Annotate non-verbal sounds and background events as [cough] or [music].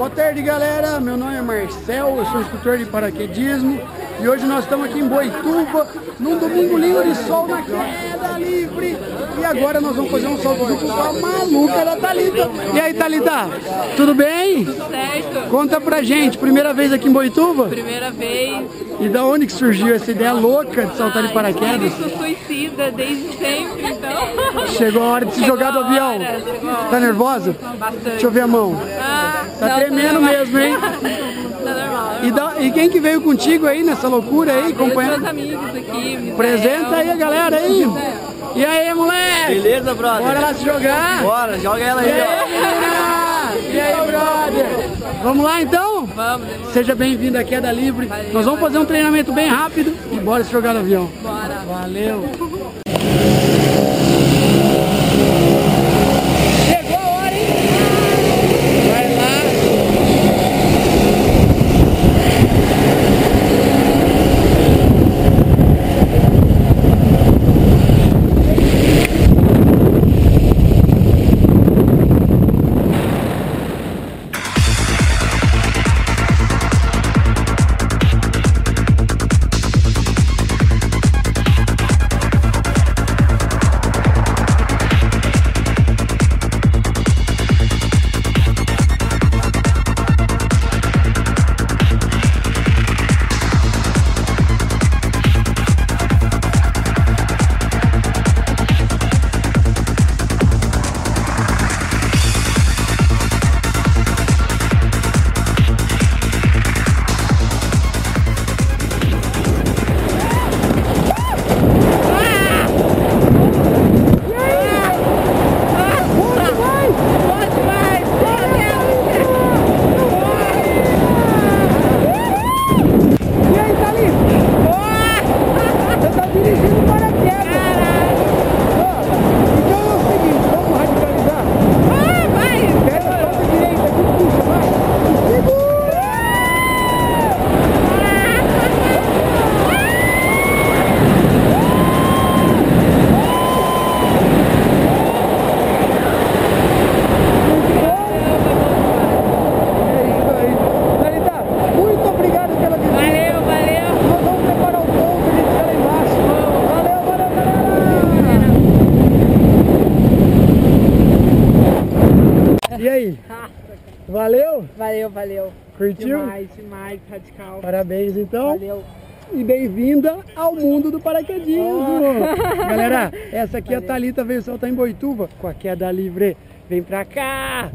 Boa tarde, galera. Meu nome é Marcel, eu sou instrutor de paraquedismo e hoje nós estamos aqui em Boituva, num domingo lindo de sol na queda livre. E agora nós vamos fazer um salto duplo com a maluca da Thalita. E aí, Thalita, tudo bem? Tudo certo. Conta pra gente, primeira vez aqui em Boituva? Primeira vez. E da onde que surgiu essa ideia louca de saltar de paraquedas? Eu sou suicida desde sempre, então. Chegou a hora de se Chegou jogar do avião. hora. Tá nervosa? Bastante. Deixa eu ver a mão. Ah, Tá não, tremendo normal. mesmo, hein? [laughs] tá normal. E, da- e quem que veio contigo aí nessa loucura aí, Meus acompanhando? amigos aqui. Misael. Apresenta aí a galera aí. E aí, moleque? Beleza, brother? Bora lá se jogar? Bora, joga ela E aí, ó. aí? E aí, brother? Vamos lá então? Vamos. Seja bem-vindo aqui é da Livre. Nós vamos fazer um treinamento bem rápido e bora se jogar no avião. Bora. Valeu. E aí? Valeu? Valeu, valeu. Curtiu? Demais, demais, radical. Parabéns então. Valeu. E bem-vinda ao mundo do paraquedismo. [laughs] Galera, essa aqui é a Thalita, veio soltar em Boituva com a queda livre. Vem pra cá!